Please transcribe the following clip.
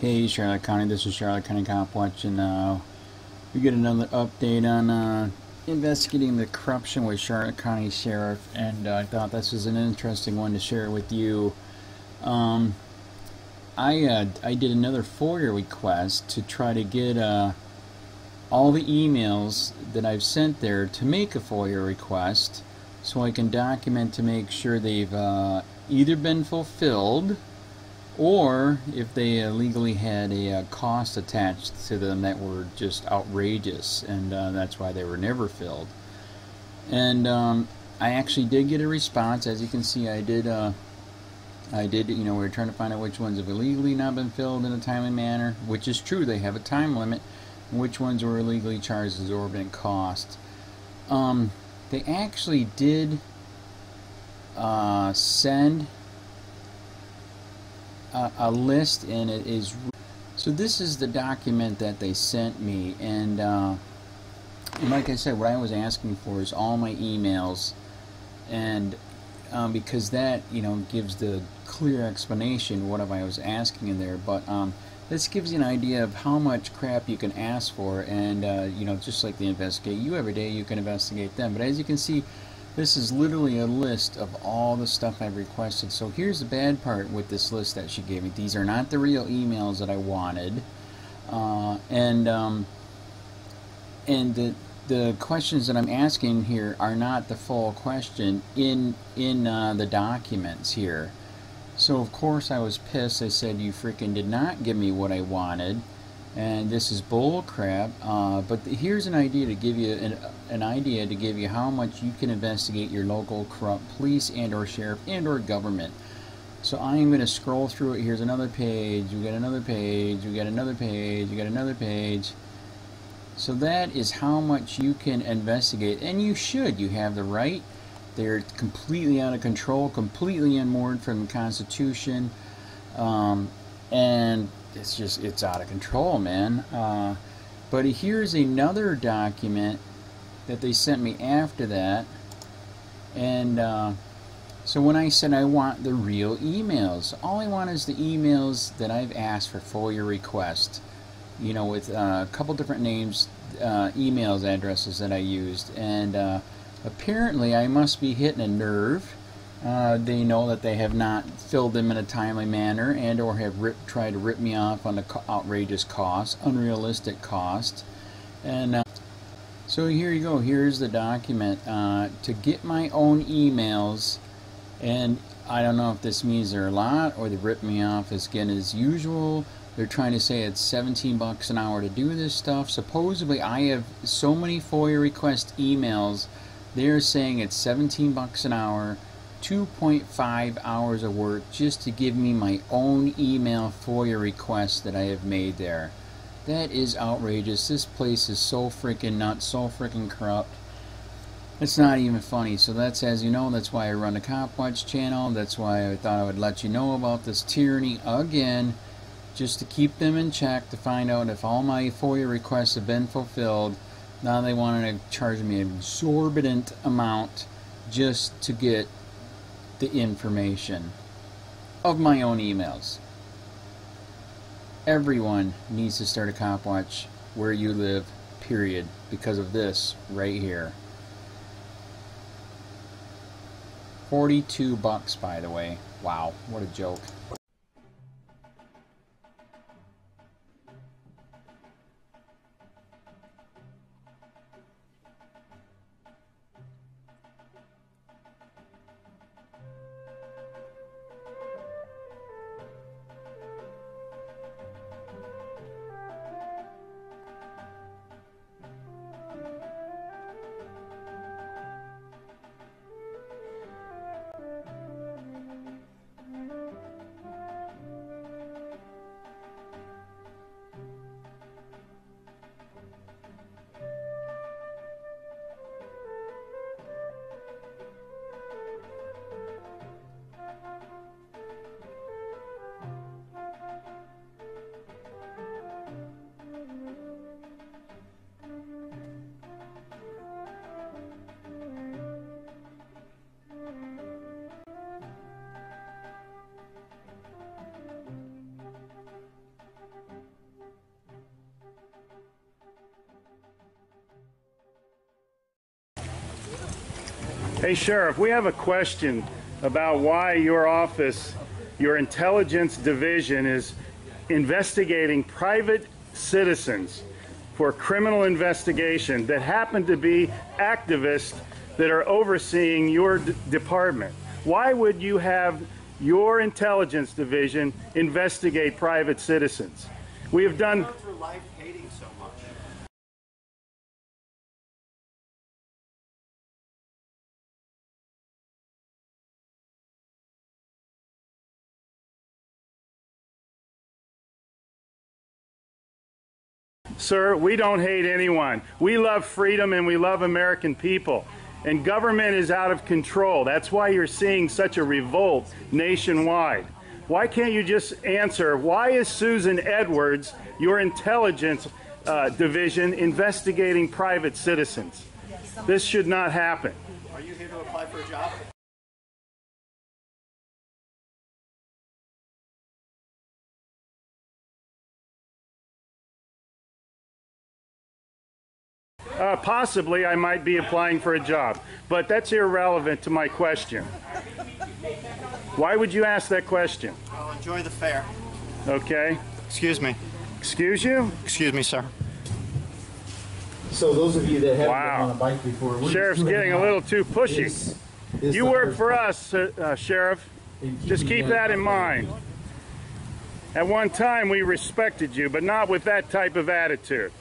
Hey Charlotte County, this is Charlotte County Cop watching. Uh, we get another update on uh, investigating the corruption with Charlotte County Sheriff, and uh, I thought this was an interesting one to share with you. Um, I uh, I did another FOIA request to try to get uh, all the emails that I've sent there to make a FOIA request, so I can document to make sure they've uh, either been fulfilled or if they uh, legally had a uh, cost attached to them that were just outrageous, and uh, that's why they were never filled. And um, I actually did get a response, as you can see. I did. Uh, I did. You know, we are trying to find out which ones have illegally not been filled in a timely manner, which is true. They have a time limit. which ones were illegally charged exorbitant cost. Um, they actually did uh, send a, a, list and it is so this is the document that they sent me and, uh, like I said what I was asking for is all my emails and um, because that you know gives the clear explanation what I was asking in there but um, this gives you an idea of how much crap you can ask for and uh, you know just like they investigate you every day you can investigate them but as you can see this is literally a list of all the stuff I've requested. So here's the bad part with this list that she gave me. These are not the real emails that I wanted. Uh, and um, and the the questions that I'm asking here are not the full question in in uh, the documents here. So of course I was pissed. I said you freaking did not give me what I wanted and this is bull crap uh, but here's an idea to give you an, an, idea to give you how much you can investigate your local corrupt police and or sheriff and or government. So I'm going to scroll through it. Here's another page. We got another page. We got another page. We got another page. So that is how much you can investigate. And you should. You have the right. They're completely out of control completely unmoored from the Constitution. Um, and it's just it's out of control, man. Uh, but here's another document that they sent me after that, and uh, so when I said I want the real emails, all I want is the emails that I've asked for FOIA request. You know, with uh, a couple different names, uh, emails addresses that I used, and uh, apparently I must be hitting a nerve uh, they know that they have not filled them in a timely manner and or have tried to rip me off on the outrageous cost, unrealistic cost. And uh, so here you go. Here's the document. Uh, to get my own emails, and I don't know if this means they're a lot or they rip me off as again as usual. They're trying to say it's 17 bucks an hour to do this stuff. Supposedly, I have so many FOIA request emails. They're saying it's 17 bucks an hour 2.5 hours of work just to give me my own email FOIA request that I have made there. That is outrageous. This place is so freaking nuts, so freaking corrupt. It's not even funny. So that's, as you know, that's why I run the CopWatch channel. That's why I thought I would let you know about this tyranny again, just to keep them in check, to find out if all my FOIA requests have been fulfilled. Now they wanted to charge me an exorbitant amount just to get the information of my own emails. Everyone needs to start a cop watch where you live, period, because of this right here. 42 bucks, by the way. Wow, what a joke. Hey, Sheriff, we have a question about why your office, your intelligence division, is investigating private citizens for criminal investigation that happen to be activists that are overseeing your department. Why would you have your intelligence division investigate private citizens? We have done Sir, we don't hate anyone. We love freedom and we love American people. And government is out of control. That's why you're seeing such a revolt nationwide. Why can't you just answer why is Susan Edwards, your intelligence uh, division, investigating private citizens? This should not happen. Are you here to apply for a job? Uh, possibly I might be applying for a job, but that's irrelevant to my question. Why would you ask that question? I'll enjoy the fair. Okay. Excuse me. Excuse you? Excuse me, sir. So those of you that haven't Wow. been on a bike before, we're Sheriff's getting a little too pushy. is- is You work for part. us, uh, uh, Sheriff. Just keep that in mind. At one time, we respected you, but not with that type of attitude.